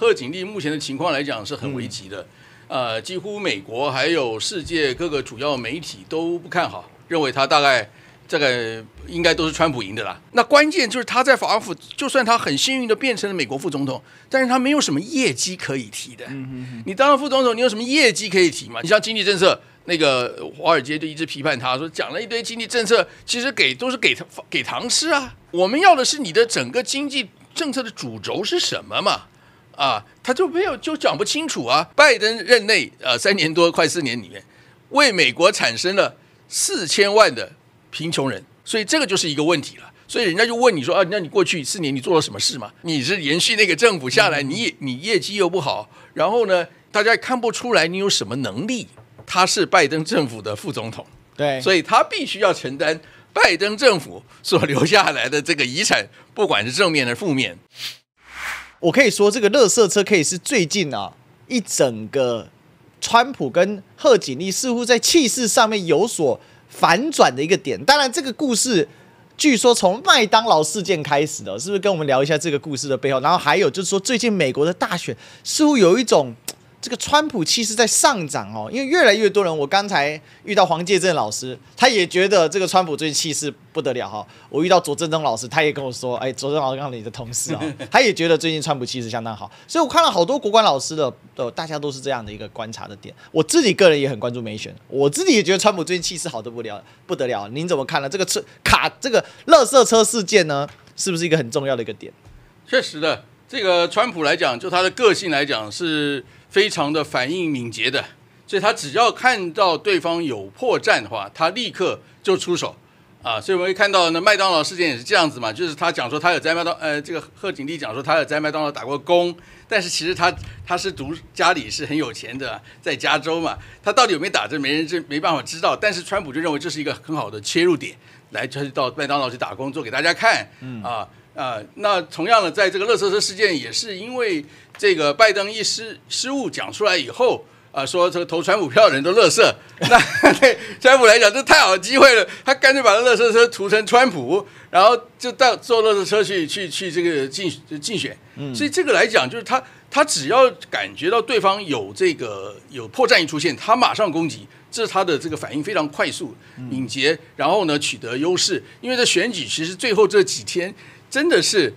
贺锦丽目前的情况来讲是很危急的，呃，几乎美国还有世界各个主要媒体都不看好，认为他大概这个应该都是川普赢的啦。那关键就是他在法兰府，就算他很幸运的变成了美国副总统，但是他没有什么业绩可以提的。你当了副总统，你有什么业绩可以提嘛？你像经济政策，那个华尔街就一直批判他说讲了一堆经济政策，其实给都是给他给糖吃啊。我们要的是你的整个经济政策的主轴是什么嘛？啊，他就没有就讲不清楚啊。拜登任内呃三年多快四年里面，为美国产生了四千万的贫穷人，所以这个就是一个问题了。所以人家就问你说啊，那你过去四年你做了什么事嘛？你是延续那个政府下来，你你业绩又不好，然后呢，大家也看不出来你有什么能力。他是拜登政府的副总统，对，所以他必须要承担拜登政府所留下来的这个遗产，不管是正面的负面。我可以说，这个乐色车可以是最近啊一整个川普跟贺锦丽似乎在气势上面有所反转的一个点。当然，这个故事据说从麦当劳事件开始的，是不是？跟我们聊一下这个故事的背后。然后还有就是说，最近美国的大选似乎有一种。这个川普气势在上涨哦，因为越来越多人。我刚才遇到黄介正老师，他也觉得这个川普最近气势不得了哈。我遇到左正东老师，他也跟我说，哎，左正老师刚你的同事啊，他也觉得最近川普气势相当好。所以我看了好多国关老师的，呃，大家都是这样的一个观察的点。我自己个人也很关注美选，我自己也觉得川普最近气势好的不了不得了。您怎么看呢？这个车卡这个乐色车事件呢，是不是一个很重要的一个点？确实的，这个川普来讲，就他的个性来讲是。非常的反应敏捷的，所以他只要看到对方有破绽的话，他立刻就出手啊！所以我们会看到那麦当劳事件也是这样子嘛，就是他讲说他有在麦当呃，这个贺锦丽讲说他有在麦当劳打过工，但是其实他他是读家里是很有钱的，在加州嘛，他到底有没有打这没人知没办法知道，但是川普就认为这是一个很好的切入点，来就到麦当劳去打工做给大家看，啊。啊，那同样的，在这个乐色车事件也是因为这个拜登一失失误讲出来以后，啊，说这个投川普票的人都乐色，那对川普来讲这太好的机会了，他干脆把那乐色车涂成川普，然后就到坐乐色车去去去这个竞竞选，所以这个来讲就是他他只要感觉到对方有这个有破绽一出现，他马上攻击，这是他的这个反应非常快速敏捷，然后呢取得优势，因为在选举其实最后这几天。真的是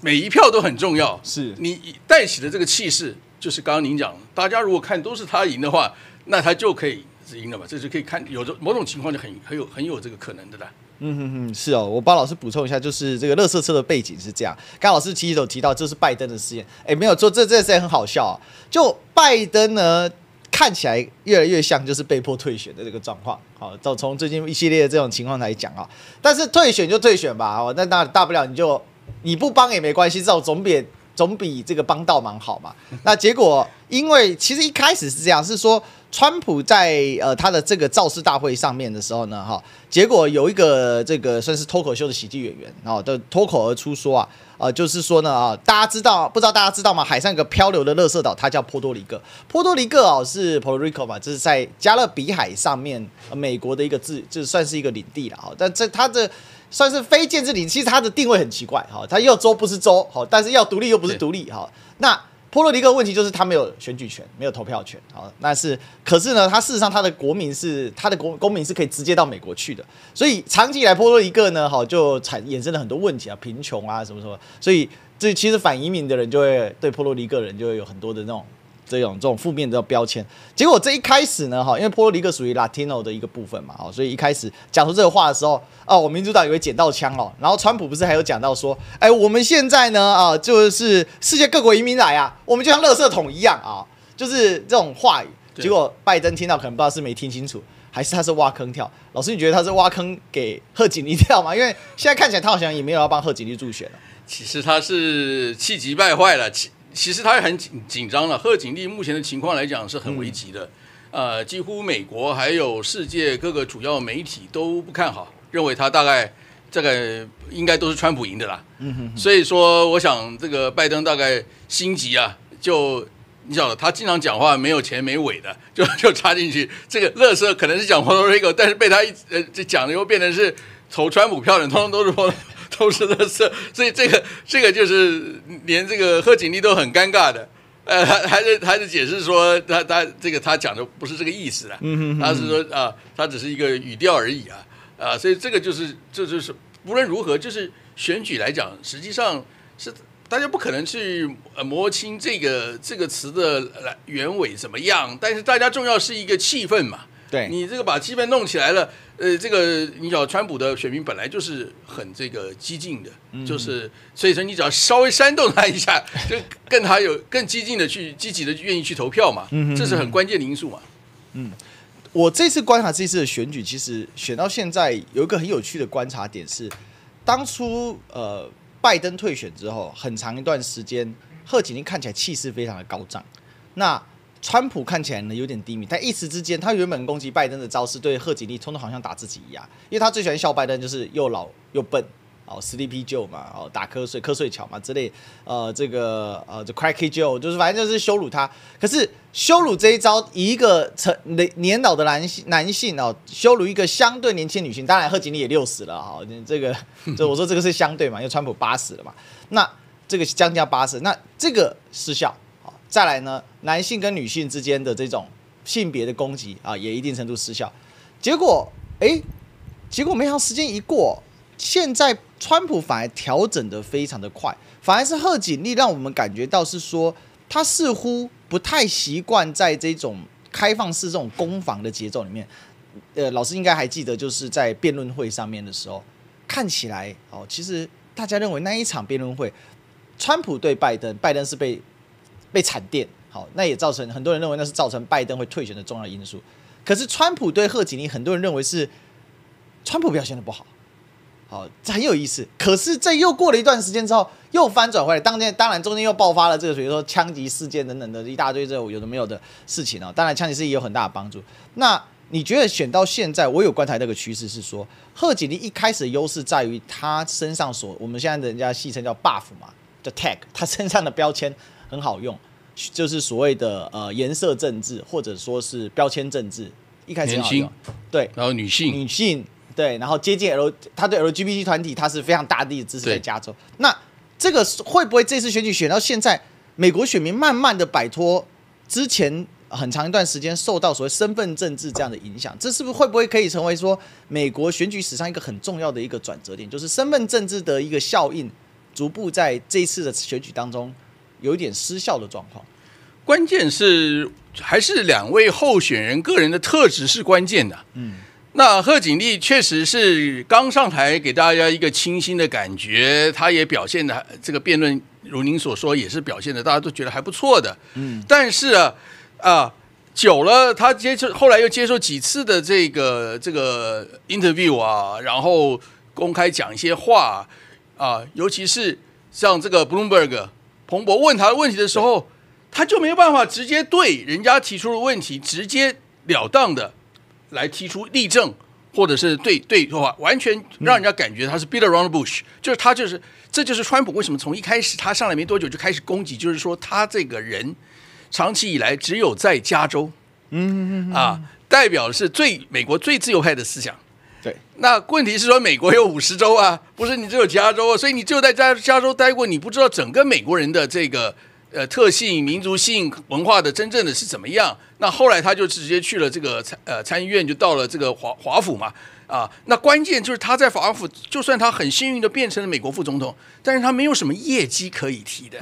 每一票都很重要，是。你带起的这个气势，就是刚刚您讲，大家如果看都是他赢的话，那他就可以是赢了嘛，这就可以看有着某种情况就很很有很有这个可能的啦。嗯哼哼，是哦，我帮老师补充一下，就是这个乐色车的背景是这样，刚老师其实有提到，这是拜登的事件，哎，没有错，这这事很好笑啊，就拜登呢看起来越来越像就是被迫退选的这个状况。好，就从最近一系列的这种情况来讲啊，但是退选就退选吧，哦，那那大不了你就你不帮也没关系，这种总比总比这个帮倒忙好嘛。那结果，因为其实一开始是这样，是说川普在呃他的这个造势大会上面的时候呢，哈，结果有一个这个算是脱口秀的喜剧演员，然后的脱口而出说啊。呃，就是说呢，啊，大家知道不知道？大家知道吗？海上一个漂流的垃圾岛，它叫波多黎各。波多黎各哦，是 Puerto Rico 嘛，这是在加勒比海上面，美国的一个自，就算是一个领地了哈。但这它的算是非建制领，其实它的定位很奇怪哈，它要州不是州，好，但是要独立又不是独立哈。那波罗的个问题就是他没有选举权，没有投票权，好，那是可是呢，他事实上他的国民是他的国公民是可以直接到美国去的，所以长期以来波罗的个呢，好就产衍生了很多问题啊，贫穷啊什么什么，所以这其实反移民的人就会对波罗的个人就会有很多的那种。这种这种负面的标签，结果这一开始呢，哈，因为波多黎各属于 Latino 的一个部分嘛，哈，所以一开始讲出这个话的时候，哦，我民主党以为捡到枪哦，然后川普不是还有讲到说，哎，我们现在呢，啊，就是世界各国移民来啊，我们就像垃圾桶一样啊，就是这种话语。结果拜登听到可能不知道是没听清楚，还是他是挖坑跳。老师，你觉得他是挖坑给贺锦丽跳吗？因为现在看起来他好像也没有要帮贺锦丽助选了。其实他是气急败坏了，气。其实他也很紧紧张了。贺锦丽目前的情况来讲是很危急的，呃，几乎美国还有世界各个主要媒体都不看好，认为他大概这个应该都是川普赢的啦。嗯哼。所以说，我想这个拜登大概心急啊，就你晓得，他经常讲话没有前没尾的，就就插进去。这个乐色可能是讲 Puerto Rico，但是被他一呃这讲的又变成是投川普票的，通通都是 Puerto。都是乐色，所以这个这个就是连这个贺锦丽都很尴尬的呃，还还是还是解释说他他这个他讲的不是这个意思啦，嗯他是说啊，他只是一个语调而已啊啊，所以这个就是这就是无论如何，就是选举来讲，实际上是大家不可能去呃摸清这个这个词的来原委怎么样，但是大家重要是一个气氛嘛，对，你这个把气氛弄起来了，呃，这个你晓得川普的选民本来就是很这个激进的，就是所以说你只要稍微煽动他一下，就更他有更激进的去积极的愿意去投票嘛，这是很关键的因素嘛。嗯。我这次观察这次的选举，其实选到现在有一个很有趣的观察点是，当初呃拜登退选之后，很长一段时间，贺锦丽看起来气势非常的高涨，那川普看起来呢有点低迷，但一时之间，他原本攻击拜登的招式对贺锦丽通通好像打自己一样，因为他最喜欢笑拜登就是又老又笨。哦，Sleepy Joe 嘛，哦，打瞌睡、瞌睡巧嘛之类，呃，这个呃，这 Cracky Joe 就是反正就是羞辱他。可是羞辱这一招，一个成年年老的男性男性哦，羞辱一个相对年轻女性，当然贺锦丽也六十了哈、哦，这个这我说这个是相对嘛，因为川普八十了嘛，那这个将近八十，那这个失效。再来呢，男性跟女性之间的这种性别的攻击啊，也一定程度失效。结果，哎，结果没想到时间一过，现在川普反而调整的非常的快，反而是贺锦丽让我们感觉到是说，他似乎不太习惯在这种开放式这种攻防的节奏里面。呃，老师应该还记得，就是在辩论会上面的时候，看起来哦，其实大家认为那一场辩论会，川普对拜登，拜登是被被惨电，好，那也造成很多人认为那是造成拜登会退选的重要因素。可是川普对贺锦丽，很多人认为是川普表现的不好。好，这很有意思。可是这又过了一段时间之后，又翻转回来。当天当然中间又爆发了这个，比如说枪击事件等等的一大堆这种有的没有的事情哦。当然枪击事件也有很大的帮助。那你觉得选到现在，我有观察这个趋势是说，贺锦丽一开始的优势在于她身上所我们现在的人家戏称叫 buff 嘛，叫 tag，她身上的标签很好用，就是所谓的呃颜色政治或者说是标签政治，一开始很好用。对，然后女性女性，对，然后接近 L，他对 LGBT 团体他是非常大力的支持在加州。那这个是会不会这次选举选到现在，美国选民慢慢的摆脱之前很长一段时间受到所谓身份政治这样的影响？这是不是会不会可以成为说美国选举史上一个很重要的一个转折点，就是身份政治的一个效应，逐步在这一次的选举当中有一点失效的状况？关键是还是两位候选人个人的特质是关键的。嗯，那贺锦丽确实是刚上台，给大家一个清新的感觉，她也表现的这个辩论，如您所说，也是表现的大家都觉得还不错的。嗯，但是啊啊，久了，她接受后来又接受几次的这个这个 interview 啊，然后公开讲一些话啊，尤其是像这个 Bloomberg 彭博问他的问题的时候，他就没有办法直接对人家提出的问题直截了当的来提出例证，或者是对对话，完全让人家感觉他是 beat around the bush，、就是他就是这就是川普为什么从一开始他上来没多久就开始攻击，就是说他这个人长期以来只有在加州，嗯啊，代表的是最美国最自由派的思想。对，那问题是说，美国有五十州啊，不是你只有加州啊，所以你只有在加加州待过，你不知道整个美国人的这个呃特性、民族性、文化的真正的是怎么样。那后来他就直接去了这个参呃参议院，就到了这个华华府嘛，啊，那关键就是他在华府，就算他很幸运的变成了美国副总统，但是他没有什么业绩可以提的。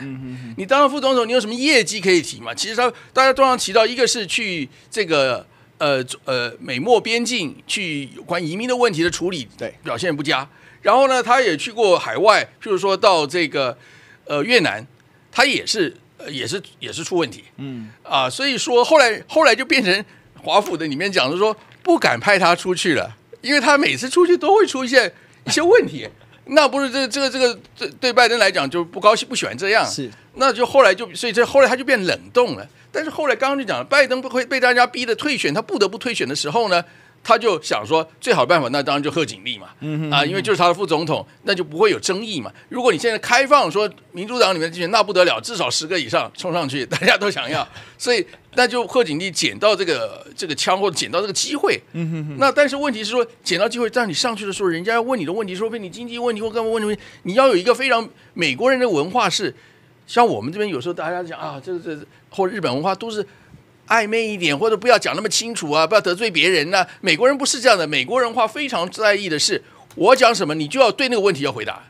你当了副总统，你有什么业绩可以提嘛？其实他大家通常提到，一个是去这个呃呃美墨边境去有关移民的问题的处理，对表现不佳。然后呢，他也去过海外，譬如说到这个呃越南，他也是呃也是也是出问题。嗯，啊，所以说后来后来就变成华府的里面讲的说不敢派他出去了，因为他每次出去都会出现一些问题。那不是这个这个这个对对拜登来讲就不高兴不喜欢这样，是那就后来就所以这后来他就变冷冻了。但是后来刚刚就讲了，拜登不会被大家逼的退选，他不得不退选的时候呢，他就想说最好的办法那当然就贺锦丽嘛，啊，因为就是他的副总统，那就不会有争议嘛。如果你现在开放说民主党里面竞选，那不得了，至少十个以上冲上去，大家都想要，所以那就贺锦丽捡到这个这个枪或者捡到这个机会，那但是问题是说捡到机会，让你上去的时候，人家要问你的问题，说问你经济问题或干嘛问题，你要有一个非常美国人的文化是。像我们这边有时候大家讲啊，这个这或者日本文化都是暧昧一点，或者不要讲那么清楚啊，不要得罪别人呐、美国人不是这样的，美国人话非常在意的是，我讲什么你就要对那个问题要回答，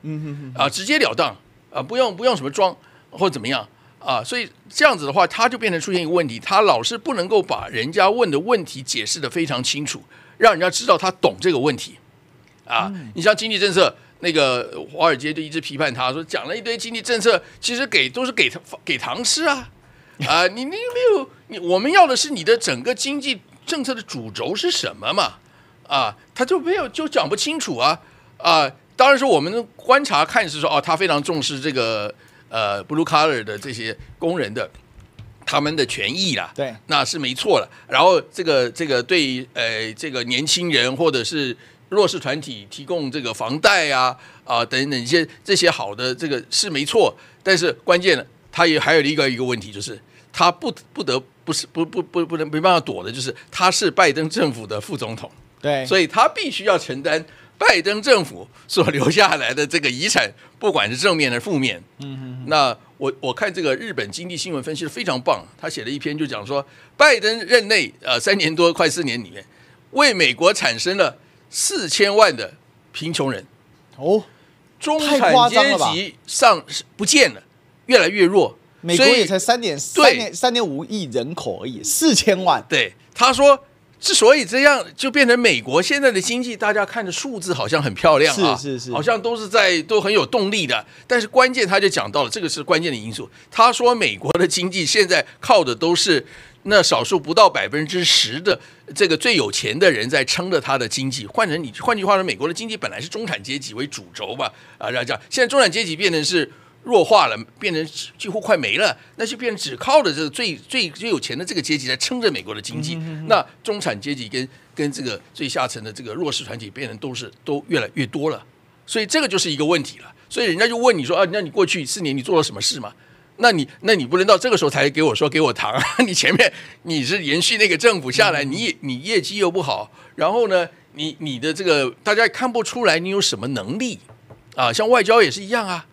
啊，直截了当啊，不用不用什么装或者怎么样。啊，所以这样子的话，他就变成出现一个问题，他老是不能够把人家问的问题解释的非常清楚，让人家知道他懂这个问题。啊。你像经济政策，那个华尔街就一直批判他说，讲了一堆经济政策，其实给都是给给糖吃啊啊，你你没有你，我们要的是你的整个经济政策的主轴是什么嘛？啊，他就没有就讲不清楚啊啊！当然是我们观察看是说哦，他非常重视这个呃 blue collar 的这些工人的他们的权益啦，对，那是没错了。然后这个这个对呃这个年轻人或者是弱势团体提供这个房贷啊啊等等一些这些好的这个是没错，但是关键呢他也还有一个一个问题就是他不不得不是不不不不能没办法躲的就是他是拜登政府的副总统。对，所以他必须要承担拜登政府所留下来的这个遗产，不管是正面还是负面。嗯嗯。那我我看这个日本经济新闻分析的非常棒，他写了一篇就讲说，拜登任内呃三年多快四年里面，为美国产生了四千万的贫穷人，哦，中产阶级上不见了，越来越弱。美国也才三点对三点三点五亿人口而已，四千万，对，他说，之所以这样，就变成美国现在的经济，大家看着数字好像很漂亮啊，是是是好像都是在都很有动力的。但是关键他就讲到了，这个是关键的因素。他说，美国的经济现在靠的都是那少数不到百分之十的这个最有钱的人在撑着他的经济。换成你，换句话说，美国的经济本来是中产阶级为主轴吧，啊，这样，现在中产阶级变成是。弱化了，变成几乎快没了，那就变成只靠着这个最最最有钱的这个阶级在撑着美国的经济。那中产阶级跟跟这个最下层的这个弱势团体变成都是都越来越多了，所以这个就是一个问题了。所以人家就问你说啊，那你过去四年你做了什么事嘛？那你那你不能到这个时候才给我说给我糖啊？你前面你是延续那个政府下来，你也你业绩又不好，然后呢，你你的这个大家也看不出来你有什么能力啊？像外交也是一样啊，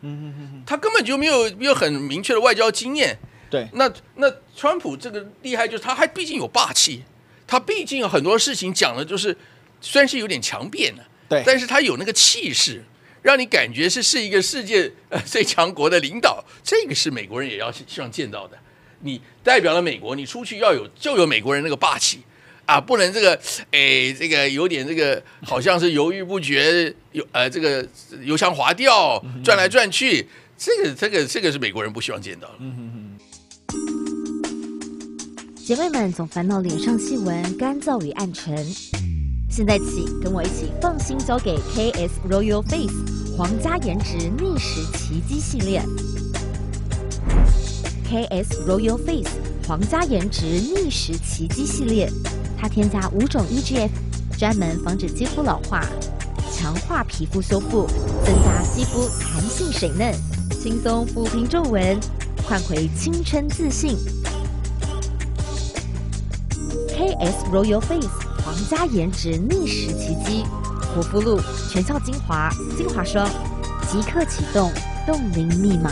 他根本就没有没有很明确的外交经验。对，那那川普这个厉害，就是他还毕竟有霸气，他毕竟很多事情讲的就是虽然是有点强辩的，对但是他有那个气势，让你感觉是是一个世界呃 最强国的领导，这个是美国人也要希望见到的。你代表了美国，你出去要有就有美国人那个霸气啊，不能这个诶这个有点这个好像是犹豫不决，有呃这个油腔滑调，转来转去，这个这个这个是美国人不希望见到的。姐妹们总烦恼脸上细纹干燥与暗沉，现在起跟我一起放心交给 KS Royal Face 皇家颜值逆时奇迹系列。KS Royal Face 皇家颜值逆时奇迹系列，它添加五种 EGF，专门防止肌肤老化，强化皮肤修复，增加肌肤弹性水嫩，轻松抚平皱纹，换回青春自信。KS Royal Face 皇家颜值逆时奇迹，护肤露、全效精华、精华霜，即刻启动冻龄密码。